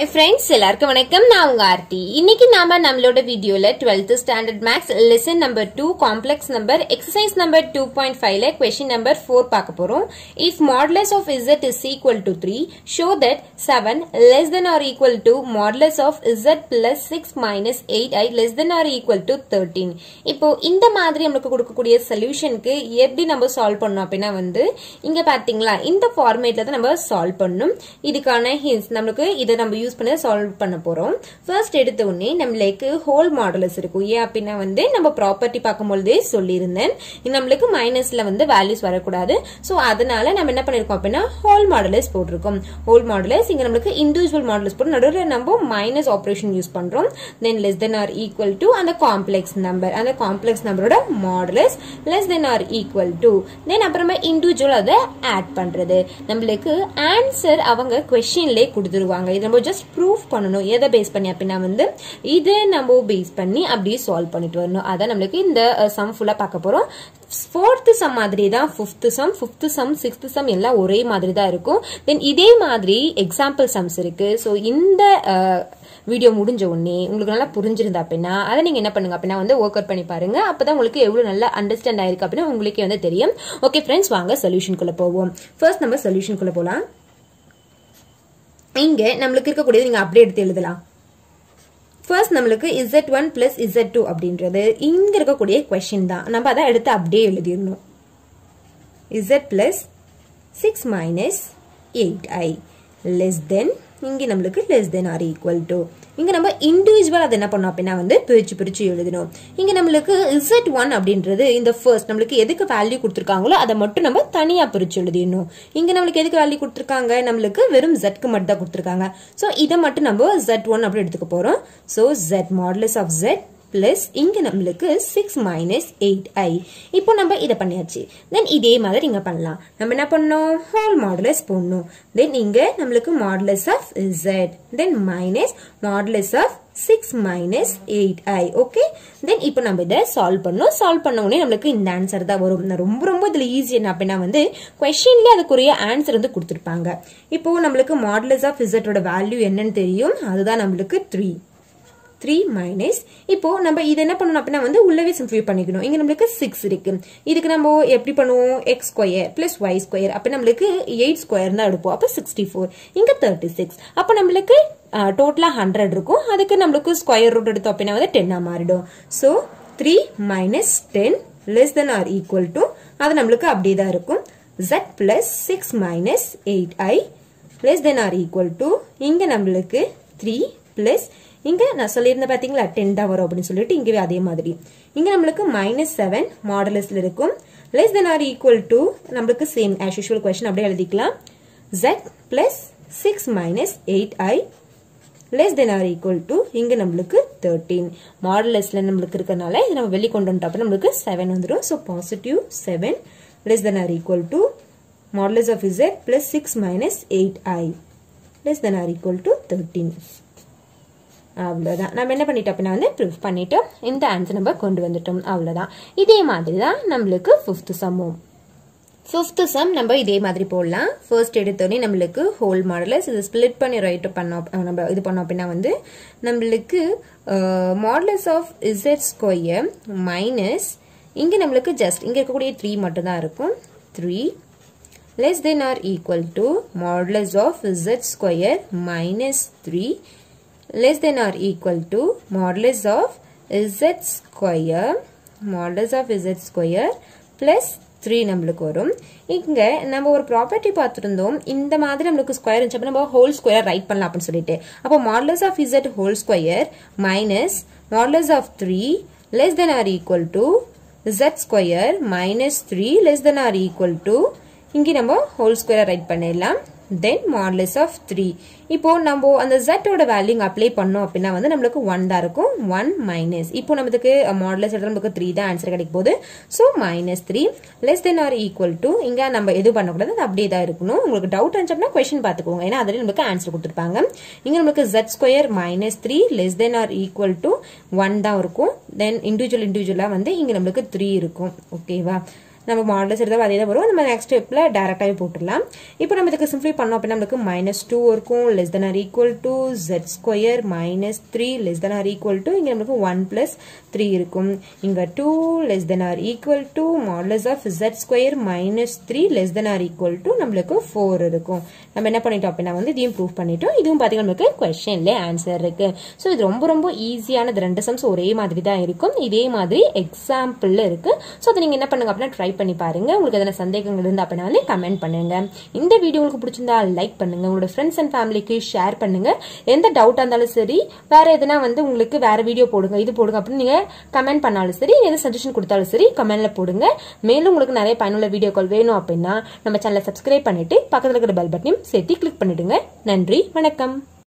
Hi friends எல்லாருக்கும் வணக்கம். நான் உங்க ஆர்த்தி. இன்னைக்கு நாம நம்மளோட வீடியோல 12th standard maths lesson number two complex number exercise number two point ஃபைவ்ல கொஸ்டின் நம்பர் ஃபோர் பார்க்க போறோம். If modulus of Z is equal to three show that seven less than or equal to modulus of Z plus six minus eight I less than or equal to thirteen இப்போ இந்த மாதிரி நம்மளுக்கு கொடுக்கக்கூடிய சொல்யூஷனுக்கு எப்படி நம்ம solve பண்ணோம் அப்படின்னா வந்து இங்க பாத்தீங்களா? இந்த ஃபார்மேட்ல தான் நம்ம சால்வ் பண்ணணும். இதுக்கான ஹின்ஸ் நம்மளுக்கு இதை நம்ம யூஸ் பண்ண சால்வ் பண்ண போறோம். ஃபர்ஸ்ட் எடுத்த உடனே நம்மளுக்கு ஹோல் மாடலஸ் இருக்கும். ஏன் அப்படின்னா வந்து நம்ம ப்ராப்பர்ட்டி பார்க்கும்பொழுதே சொல்லியிருந்தேன். நம்மளுக்கு மைனஸ்ல வந்து வேல்யூஸ் வரக்கூடாது. ஸோ அதனால நம்ம என்ன பண்ணிருக்கோம் அப்படின்னா ஹோல் மாடலஸ் போட்டிருக்கோம். ஹோல் மாடலஸ் இங்க நம்மளுக்கு இண்டிவிஜுவல் மாடலஸ் போட்டு நடுவில் நம்ம மைனஸ் ஆப்ரேஷன் யூஸ் பண்றோம். Then less than or equal to அந்த காம்ப்ளெக்ஸ் நம்பர் அந்த காம்ப்ளெக்ஸ் நம்பரோட modulus less than or equal to then அப்புறமா இண்டிவிஜுவல் அதை ஆட் பண்றது. நம்மளுக்கு ஆன்சர் அவங்க கொஸ்டின்லேயே கொடுத்துருவாங்க. இது நம்ம ஜஸ்ட் ப்ரூஃப் பண்ணணும். எதை பேஸ் பண்ணி? அப்படின்னா வந்து இதை நம்ம பேஸ் பண்ணி அப்படியே சால்வ் பண்ணிட்டு வரணும். அதான் நம்மளுக்கு இந்த சம் ஃபுல்லா பார்க்க போறோம். ஃபோர்த்து சம் மாதிரி தான் fifth sum fifth sum sixth sum எல்லாம் ஒரே மாதிரி தான் இருக்கும். தென் இதே மாதிரி எக்ஸாம்பிள் சம்ஸ் இருக்கு. ஸோ இந்த வீடியோ முடிஞ்ச உடனே உங்களுக்கு நல்லா புரிஞ்சிருந்தா அப்படின்னா அதை நீங்க என்ன பண்ணுங்க அப்படின்னா வந்து ஒர்க் அவுட் பண்ணி பாருங்க. அப்பதான் உங்களுக்கு எவ்வளவு நல்லா அண்டர்ஸ்டாண்ட் ஆயிருக்கு அப்படின்னா உங்களுக்கே வந்து தெரியும். ஓகே ஃப்ரெண்ட்ஸ் வாங்க சொல்யூஷனுக்குள்ளே போவோம். ஃபர்ஸ்ட் நம்ம சொல்யூஷனுக்குள்ளே போலாம். இங்க நம்மளுக்கு இருக்கக்கூடியது நீங்க அப்படியே எடுத்து எழுதலாம். ஃபர்ஸ்ட் நம்மளுக்கு Z one plus Z two அப்படின்றது இங்க இருக்கக்கூடிய கொஸ்டின் தான். நம்ம அதை எடுத்து அப்படியே எழுதிடணும். Z plus six minus eight I less than இங்கே நம்மளுக்கு less than or equal to இங்கே நம்ம இண்டிவிஜுவல் அதை என்ன பண்ணோம் அப்படின்னா வந்து பிரிச்சு பிரிச்சு எழுதணும். இங்கே நம்மளுக்கு இசட் ஒன் அப்படின்றது இந்த ஃபர்ஸ்ட் நம்மளுக்கு எதுக்கு வேல்யூ கொடுத்துருக்காங்களோ அதை மட்டும் நம்ம தனியாக பிரிச்சு எழுதிடணும். இங்கே நம்மளுக்கு எதுக்கு வேல்யூ கொடுத்துருக்காங்க? நம்மளுக்கு வெறும் ஜெட்க்கு மட்டும் தான் கொடுத்துருக்காங்க. ஸோ இதை மட்டும் நம்ம ஜெட் ஒன் அப்படி எடுத்துக்க போகிறோம் so Z modulus of Z plus இங்கே நம்மளுக்கு சிக்ஸ் மைனஸ் எயிட் ஐ இப்போ நம்ம இதை பண்ணியாச்சு. தென் இதே மாதிரி இங்க பண்ணலாம். நம்ம என்ன பண்ணோம் ஹோல் மாடுலஸ் போடணும். தென் இங்கே நம்மளுக்கு modulus of Z then minus modulus of six minus eight I okay then இப்போ நம்ம இதை சால்வ் பண்ணோம் சால்வ் பண்ண உடனே நம்மளுக்கு இந்த ஆன்சர் தான் வரும். ரொம்ப ரொம்ப இதில் ஈஸி என்ன அப்படின்னா வந்து கொஷின்லேயே அதுக்குரிய ஆன்சர் வந்து கொடுத்துருப்பாங்க. இப்போ நம்மளுக்கு மாடலஸ் ஆஃப் இசட்டோட வேல்யூ என்னன்னு தெரியும். அதுதான் நம்மளுக்கு த்ரீ த்ரீ மைனஸ் இப்போது நம்ம இது என்ன பண்ணணும் அப்படின்னா வந்து உள்ளவே சிம்பிளை பண்ணிக்கணும். இங்கே நம்மளுக்கு சிக்ஸ் இருக்குது இதுக்கு நம்ம எப்படி பண்ணுவோம்? X square plus Y square அப்போ நம்மளுக்கு எயிட் ஸ்கொயர் தான் எடுப்போம். அப்போ சிக்ஸ்டி ஃபோர் இங்கே தேர்ட்டி சிக்ஸ் அப்போ நம்மளுக்கு டோட்டலாக ஹண்ட்ரட் இருக்கும். அதுக்கு நம்மளுக்கு ஸ்கொயர் ரூட் எடுத்தோம் அப்படின்னா வந்து டென்னாக மாறிடும். So three minus ten less than or equal to அது நம்மளுக்கு அப்படியே தான் இருக்கும். Z plus six minus eight I less than or equal to இங்க நம்மளுக்கு த்ரீ பிளஸ் இங்க நான் சொல்லியிருந்தேன் பாத்தீங்களா டென் தான் வரும் அப்படின்னு சொல்லிட்டு இங்கேவே அதே மாதிரி. இங்க நம்மளுக்கு மைனஸ் செவன் மாடலஸ்ல இருக்கும். Less than or equal to நம்மளுக்கு சேம் ஆஸ் யூஷுவல் கொஸ்டின் அப்படியே எழுதிக்கலாம். Z plus six minus eight I less than or equal to இங்க நம்மளுக்கு தேர்ட்டீன் மாடலஸ்ல நம்மளுக்கு இருக்கனால இது நம்ம வெளியே கொண்டு வந்துட்டோம். நம்மளுக்கு செவன் வந்துடும் so positive seven less than or equal to modulus of Z plus six minus eight I less than or equal to thirteen அவ்வளோதான் நம்ம என்ன பண்ணிட்டோம் அப்படின்னா வந்து ப்ரூஃப் பண்ணிட்டோம் இந்த ஆன்சர் நம்ம கொண்டு வந்துட்டோம். அவ்வளோதான் இதே மாதிரி தான் நம்மளுக்கு ஃபிஃப்த் சம்மும் ஃபிஃப்த் சம் நம்ம இதே மாதிரி போடலாம். ஃபர்ஸ்ட் எடுத்தோடனே நம்மளுக்கு ஹோல் மாடலஸ் இது ஸ்பிளிட் பண்ணி ரைட் பண்ணோம். நம்ம இது பண்ணோம் அப்படின்னா வந்து நம்மளுக்கு modulus of Z square minus இங்கே நம்மளுக்கு ஜஸ்ட் இங்கே இருக்கக்கூடிய த்ரீ மட்டும் தான் இருக்கும். Three less than or equal to modulus of Z square minus three less than or equal to modulus of z square modulus of z square plus 3 நம்மளுக்கு வரும். இங்கே நம்ம ஒரு ப்ராப்பர்ட்டி பார்த்துருந்தோம். இந்த மாதிரி நம்மளுக்கு ஸ்கொயர் இருந்துச்சு. அப்போ நம்ம ஹோல் ஸ்கொயர் ரைட் பண்ணலாம் அப்படின்னு சொல்லிட்டு. அப்போ modulus of Z whole square minus modulus of three less than or equal to Z square minus three less than or equal to இங்கே நம்ம ஹோல் ஸ்கொயர் ரைட் பண்ணிடலாம். தென் மாடலஸ் ஆஃப் த்ரீ இப்போ நம்ம அந்த ஜெட்டோட வேல்யூ அப்ளை பண்ணோம் அப்படின்னா வந்து நம்மளுக்கு ஒன் தான் இருக்கும். ஒன் மைனஸ் இப்போ நம்மளுக்கு மாடலஸ் எடுத்து நமக்கு த்ரீ தான் ஆன்சர் கிடைக்க போகுது. So minus three less than or equal to இங்கே நம்ம எது பண்ணக்கூடாது? அது அப்படியே தான் இருக்கணும். உங்களுக்கு டவுட் இருந்துச்சுன்னா கொஸ்டின் பார்த்துக்கோங்க. ஏன்னா அதில் நமக்கு ஆன்சர் கொடுத்துருப்பாங்க. இங்கே நம்மளுக்கு Z square minus three less than or equal to one தான் இருக்கும். தென் இண்டிவிஜுவல் இண்டிவிஜுவலாக வந்து இங்கே நம்மளுக்கு த்ரீ இருக்கும். ஓகேவா நம்ம மாடல்ஸ் எடுத்தாலும் அதே தான் வரும். நம்ம நெக்ஸ்ட் ஸ்டெப்பில் டேரெக்டாகவே போட்டுடலாம். இப்போ நம்ம இதுக்கு சிம்பிளி பண்ணோம் அப்படின்னா நம்மளுக்கு மைனஸ் டூ இருக்கும். Less than or equal to Z square minus three less than or equal to இங்கே நம்மளுக்கு ஒன் பிளஸ் த்ரீ இருக்கும். இங்கே two less than or equal to modulus of Z square minus three less than or equal to நம்மளுக்கு four இருக்கும். நம்ம என்ன பண்ணிட்டோம் அப்படின்னா வந்து இதையும் ப்ரூவ் பண்ணிட்டோம். இதுவும் பார்த்தீங்கன்னா நம்மளுக்கு கொஸ்டின்ல ஆன்சர் இருக்கு. ஸோ இது ரொம்ப ரொம்ப ஈஸியானது ரெண்டு சம்ஸ் ஒரே மாதிரி தான் இருக்கும். இதே மாதிரி எக்ஸாம்பிள் இருக்கு. ஸோ அதை நீங்கள் என்ன பண்ணுங்க அப்படின்னா ட்ரை பண்ணி பாருங்க. உங்களுக்கு எதனா சந்தேகங்கள் இருந்தால் அப்படின்னா வந்து கமெண்ட் பண்ணுங்க. இந்த வீடியோ உங்களுக்கு பிடிச்சிருந்தா லைக் பண்ணுங்கள் உங்களோட ஃப்ரெண்ட்ஸ் அண்ட் ஃபேமிலிக்கு ஷேர் பண்ணுங்க. எந்த டவுட்டாக இருந்தாலும் சரி வேறு எதனா வந்து உங்களுக்கு வேறு வீடியோ போடுங்க இது போடுங்க அப்படின்னு நீங்கள் கமெண்ட் பண்ணாலும் சரி எந்த சஜஷன் கொடுத்தாலும் சரி கமெண்டில் போடுங்க. மேலும் உங்களுக்கு நிறைய பயனுள்ள வீடியோக்கள் வேணும் அப்படின்னா நம்ம சேனலை சப்ஸ்கிரைப் பண்ணிவிட்டு பக்கத்தில் இருக்கிற பெல் பட்டனையும் சேர்த்து கிளிக் பண்ணிவிடுங்க நன்றி வணக்கம்.